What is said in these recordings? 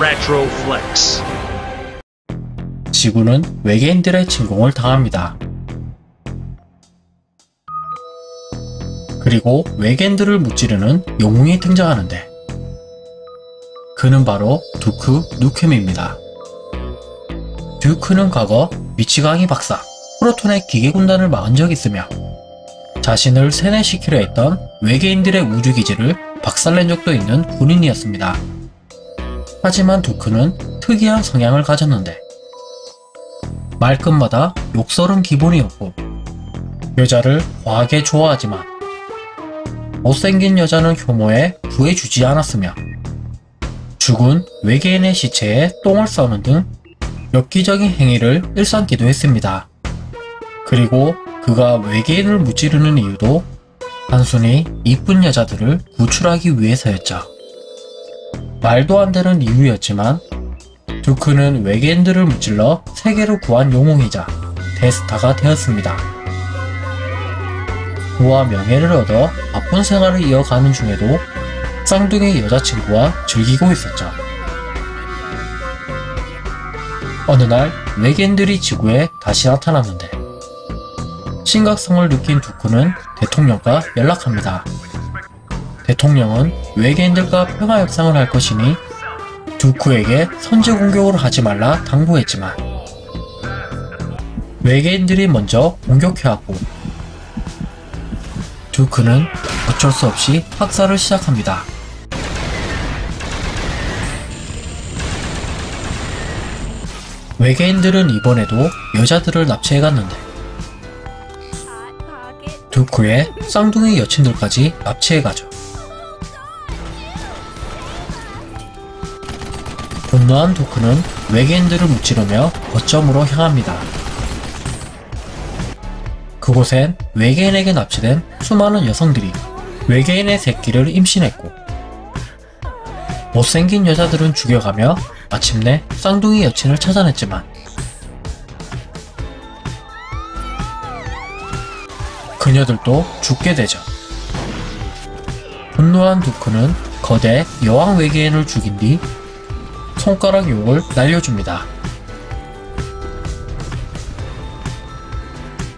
Retroflex. 지구는 외계인들의 침공을 당합니다. 그리고 외계인들을 무찌르는 영웅이 등장하는데 그는 바로 두크 누켐입니다. 듀크는 과거 미치광이 박사 프로톤의 기계군단을 막은 적이 있으며 자신을 세뇌시키려 했던 외계인들의 우주기지를 박살낸 적도 있는 군인이었습니다. 하지만 두크는 특이한 성향을 가졌는데 말끝마다 욕설은 기본이었고 여자를 과하게 좋아하지만 못생긴 여자는 혐오해 구해주지 않았으며 죽은 외계인의 시체에 똥을 싸는 등 엽기적인 행위를 일삼기도 했습니다. 그리고 그가 외계인을 무찌르는 이유도 단순히 이쁜 여자들을 구출하기 위해서였죠. 말도 안 되는 이유였지만 두크는 외계인들을 무찔러 세계를 구한 영웅이자 대스타가 되었습니다. 부와 명예를 얻어 바쁜 생활을 이어가는 중에도 쌍둥이 여자친구와 즐기고 있었죠. 어느 날 외계인들이 지구에 다시 나타났는데 심각성을 느낀 두쿠는 대통령과 연락합니다. 대통령은 외계인들과 평화 협상을 할 것이니 두쿠에게 선제 공격을 하지 말라 당부했지만 외계인들이 먼저 공격해왔고 두크는 어쩔 수 없이 학살을 시작합니다. 외계인들은 이번에도 여자들을 납치해갔는데 두크의 쌍둥이 여친들까지 납치해가죠. 분노한 도크는 외계인들을 무찌르며 거점으로 향합니다. 그곳엔 외계인에게 납치된 수많은 여성들이 외계인의 새끼를 임신했고 못생긴 여자들은 죽여가며 마침내 쌍둥이 여친을 찾아냈지만 그녀들도 죽게 되죠. 분노한 두크는 거대 여왕 외계인을 죽인 뒤 손가락 욕을 날려줍니다.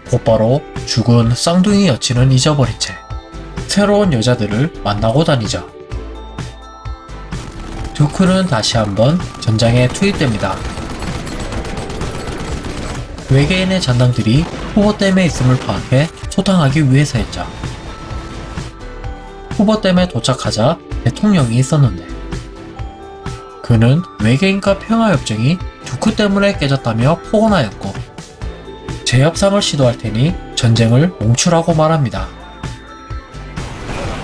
곧바로 죽은 쌍둥이 여친은 잊어버린 채 새로운 여자들을 만나고 다니죠. 두크는 다시 한번 전장에 투입됩니다. 외계인의 잔당들이 후보댐에 있음을 파악해 소탕하기 위해서였죠. 후보댐에 도착하자 대통령이 있었는데 그는 외계인과 평화협정이 두크 때문에 깨졌다며 폭언하였고 재협상을 시도할 테니 전쟁을 멈추라고 말합니다.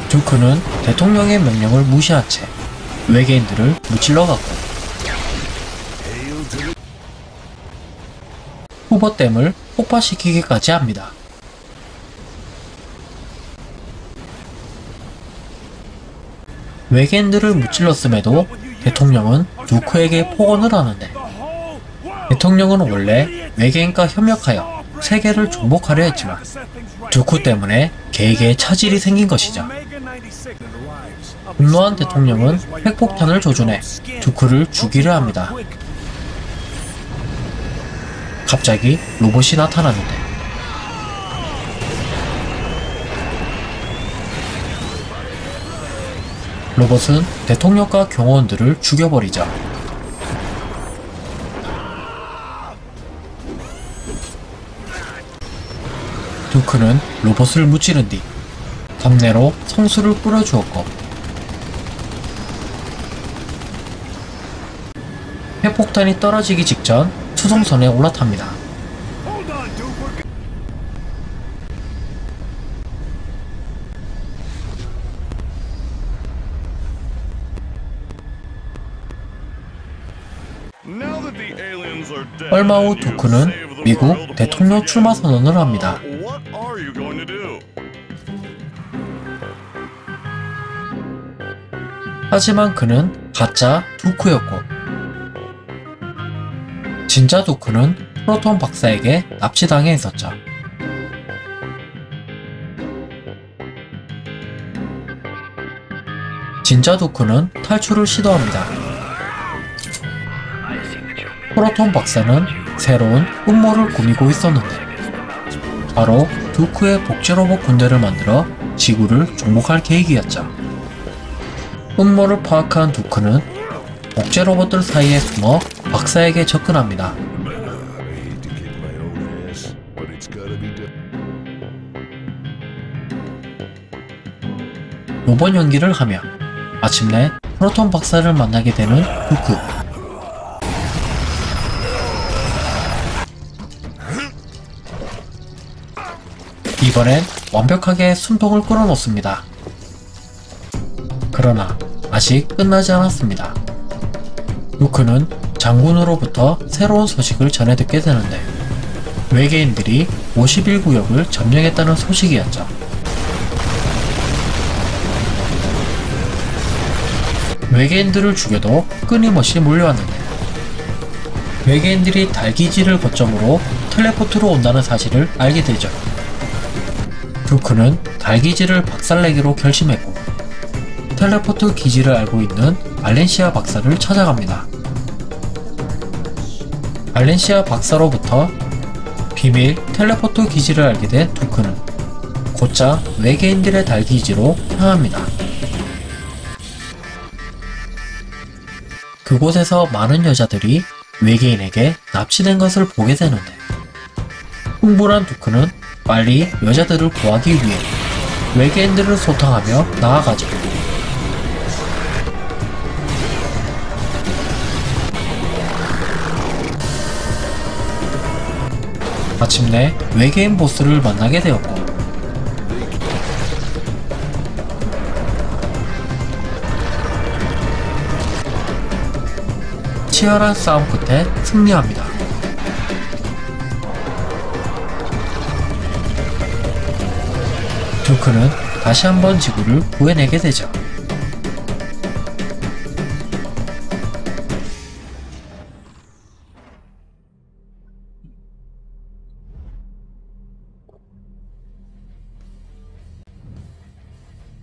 두크는 대통령의 명령을 무시한 채 외계인들을 무찔러 갔고 후보댐을 폭파시키기까지 합니다. 외계인들을 무찔렀음에도 대통령은 두크에게 폭언을 하는데 대통령은 원래 외계인과 협력하여 세계를 정복하려 했지만 두쿠 때문에 개에게 차질이 생긴 것이죠. 분노한 대통령은 핵폭탄을 조준해 두쿠를 죽이려 합니다. 갑자기 로봇이 나타나는데 로봇은 대통령과 경호원들을 죽여버리죠. 두크는 로봇을 무찌른 뒤 담내로 성수를 뿌려주었고 핵폭탄이 떨어지기 직전 수송선에 올라탑니다. 얼마 후 두크는 미국 대통령 출마 선언을 합니다. 하지만 그는 가짜 두크였고 진짜 두크는 프로톤 박사에게 납치당해 있었죠. 진짜 두크는 탈출을 시도합니다. 프로톤 박사는 새로운 음모를 꾸미고 있었는데 바로 두크의 복제 로봇 군대를 만들어 지구를 정복할 계획이었죠. 음모를 파악한 두크는 복제 로봇들 사이에 숨어 박사에게 접근합니다. 로봇 연기를 하며 마침내 프로톤 박사를 만나게 되는 두크. 이번엔 완벽하게 숨통을 끌어놓습니다. 그러나 아직 끝나지 않았습니다. 루크는 장군으로부터 새로운 소식을 전해 듣게 되는데 외계인들이 51구역을 점령했다는 소식이었죠. 외계인들을 죽여도 끊임없이 몰려왔는데 외계인들이 달기지를 거점으로 텔레포트로 온다는 사실을 알게 되죠. 두크는 달기지를 박살내기로 결심했고 텔레포트 기지를 알고 있는 발렌시아 박사를 찾아갑니다. 발렌시아 박사로부터 비밀 텔레포트 기지를 알게 된 두크는 곧장 외계인들의 달기지로 향합니다. 그곳에서 많은 여자들이 외계인에게 납치된 것을 보게 되는데 흥분한 두크는 빨리 여자들을 구하기 위해 외계인들을 소탕하며 나아가죠. 마침내 외계인 보스를 만나게 되었고 치열한 싸움 끝에 승리합니다. 두크는 다시 한번 지구를 구해내게 되죠.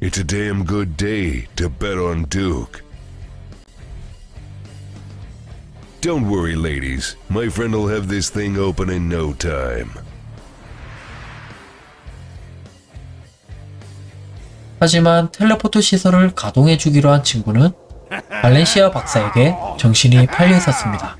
It's a damn good day to bet on Duke. Don't worry, ladies. My friend will have this thing open in no time. 하지만 텔레포트 시설을 가동해 주기로 한 친구는 발렌시아 박사에게 정신이 팔려 있었습니다.